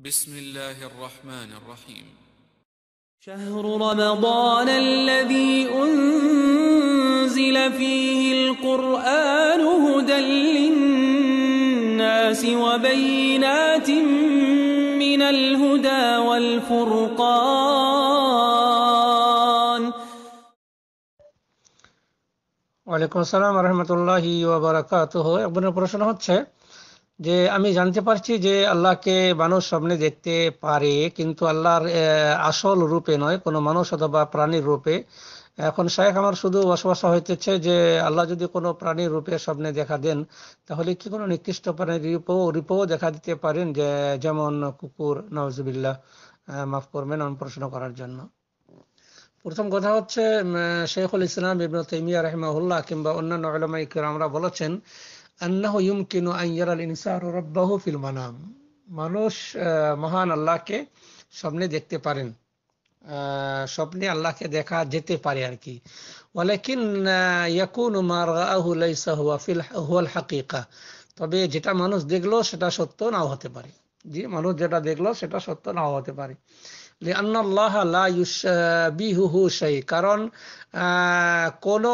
بسم الله الرحمن الرحيم شهر رمضان الذي أنزل فيه القرآن هدى للناس وبينات من الهدى والفرقان ওয়ালাইকুম আসসালাম রহমতুল্লাহি ওবরাকাতুহ একজনের প্রশ্ন হচ্ছে যে আমি জানতে পারছি যে আল্লাহকে মানুষ সামনে দেখতে পারে, কিন্তু আল্লাহর আসল রূপে নয়, কোনো মানুষ অথবা প্রাণীর রূপে। এখন শায়েখ আমার শুধু বসবাসা হইতেছে যে আল্লাহ যদি কোনো প্রাণীর রূপে স্বপ্নে দেখা দেন, তাহলে কি কোনো নিকৃষ্ট প্রাণীর রূপও রূপও দেখা দিতে পারেন? যে যেমন কুকুর নওয়াজবিল্লাহ মাফ করবেন আমি প্রশ্ন করার জন্য। প্রথম কথা হচ্ছে শেখুল ইসলাম ইবনে তাইমিয়া রাহিমাহুল্লাহ কিংবা অন্যান্য উলামায়ে কেরামরা বলেছেন আন্নাহু ইউমকিনু আন ইয়ারাল ইনসানু ফিল মানাম মানুষ মহান আল্লাহকে স্বপ্নে দেখতে পারেন। স্বপ্নে আল্লাহকে দেখা যেতে পারে আর কি। ওয়ালাকিন ইয়াকুনু মা রাআহু লাইসা হুয়া ফিল, হুয়াল তবে যেটা মানুষ দেখল সেটা সত্য নাও হতে পারে। জি মানুষ যেটা দেখল সেটা সত্য নাও হতে পারে। কারণ কোনো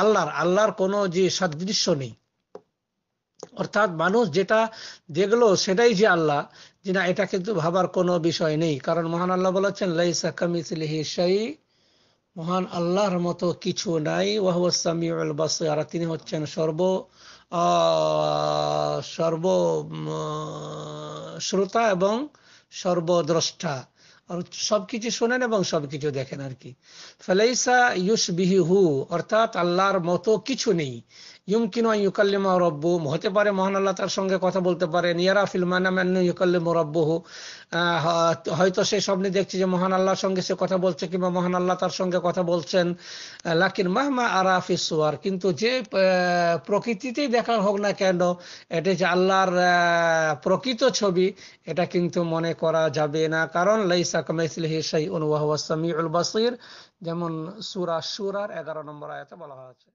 আল্লাহর আল্লাহর কোনো যে সাদৃশ্য নেই। অর্থাৎ মানুষ যেটা দেখল সেটাই যে আল্লাহ, যে না, এটা কিন্তু ভাবার কোনো বিষয় নেই। কারণ মহান আল্লাহ বলেছেন, লাইসা কামিসলিহি শাই, মহান আল্লাহর মতো কিছু নাই, ওয়াহুয়া সামিউল বাসির। তিনি হচ্ছেন সর্ব সর্ব শ্রোতা এবং সর্বদ্রষ্টা। সবকিছু শোনেন এবং সবকিছু দেখেন আর কি। ফেলাইসা ইউস বিহি হু অর্থাৎ আল্লাহর মতো কিছু নেই। ইউকাল্লিমা রব্বু হতে পারে মহান আল্লাহ তার সঙ্গে কথা বলতে ফিল মানাম ইউকাল্লিমু রব্বুহু। হয়তো সে স্বপ্নে দেখছে যে মহান আল্লাহর সঙ্গে সে কথা বলছে কিংবা মহান আল্লাহ তার সঙ্গে কথা বলছেন। লাকিন মাহমা কিন্তু যে প্রকৃতিতেই দেখা হোক না কেন, এটা যে আল্লাহর প্রকৃত ছবি, এটা কিন্তু মনে করা যাবে না। কারণ লাইসা কামাইসলিহি শাইউন ওয়া হুয়া সামিউল বাসির। যেমন সূরা সূরার 11 নম্বর আয়াতে বলা হয়েছে।